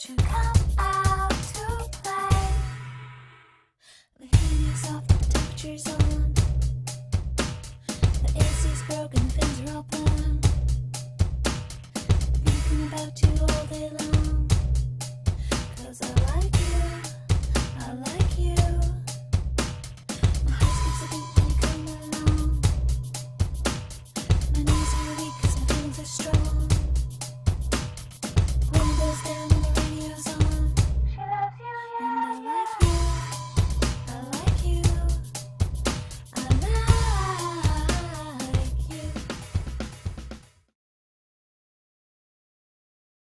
won't you come out to play? The off the pictures on, the AC's broken.